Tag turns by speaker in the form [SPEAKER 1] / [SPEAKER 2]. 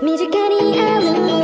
[SPEAKER 1] 身近にある